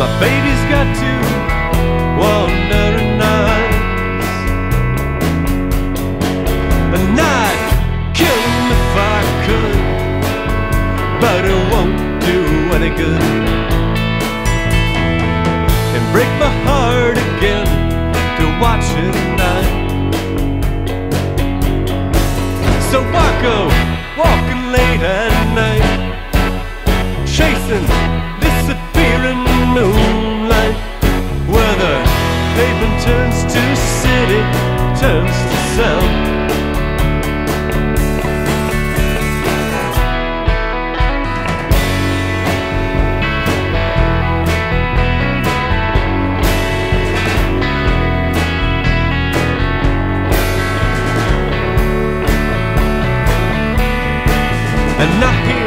My baby's got two wandering eyes And I'd kill him if I could But it won't do any good And break my heart again to watch it night. So I go walking late at night Chasing And I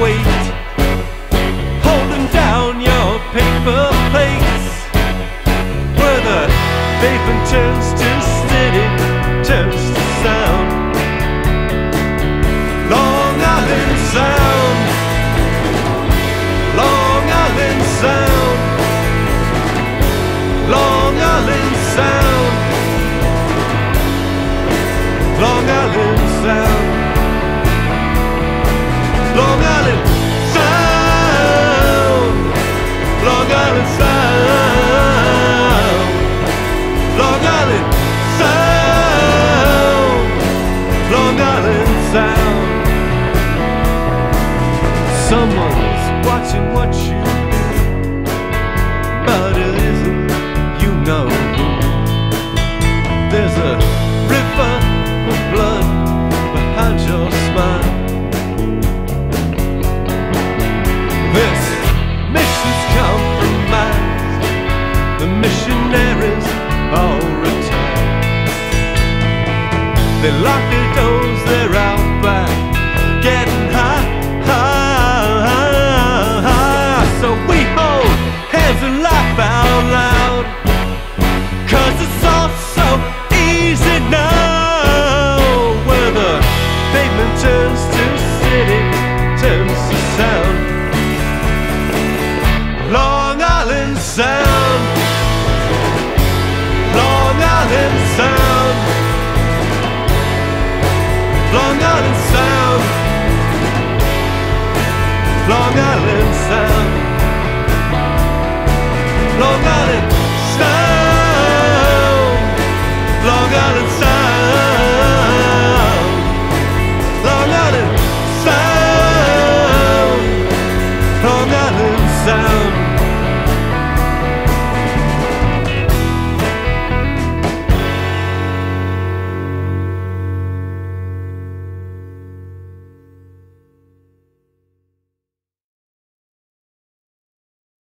weight Holding down your paper plates. Where the pavement turns to steady, turns to sound. Long Island Sound. Long Island Sound. Long Island Sound what you you know. There's a river of blood behind your smile. This mission's compromised. The missionaries all. They lock their doors,